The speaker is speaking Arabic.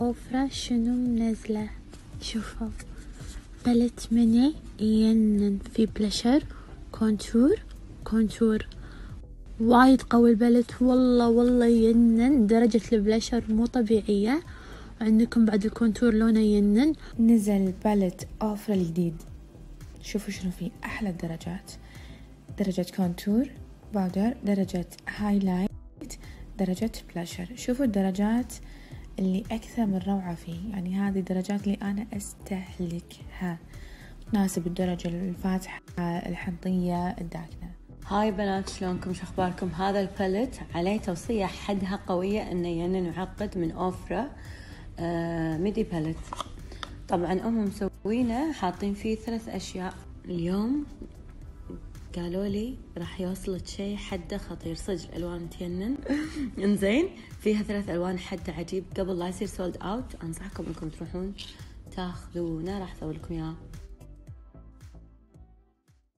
اوفرا شنو منزلة شوفوا palette مني ينن في blusher contour contour. وايد قوي ال palette والله والله ينن. درجة البلشر مو طبيعية. عندكم بعد ال contour لونه ينن. نزل palette اوفرا الجديد. شوفوا شنو فيه. أحلى الدرجات. درجة contour powder. درجة highlight. درجة بلاشر. شوفوا الدرجات. اللي أكثر من روعة فيه. يعني هذه الدرجات اللي أنا أستهلكها. تناسب الدرجة الفاتحة الحنطية الداكنة. hi بنات شلونكم؟ شو أخباركم؟ هذا ال palette عليه توصية حدها قوية إنه ينن يعقد من أوفرا آه midi palette طبعا هم مسوينه حاطين فيه ثلاث أشياء اليوم. قالوا لي راح يوصلك شيء حده خطير صدق الألوان تينن. إنزين فيها ثلاث ألوان حده عجيب. قبل لا يصير sold out أنصحكم إنكم تروحون تاخذونه راح أسوي لكم إياه.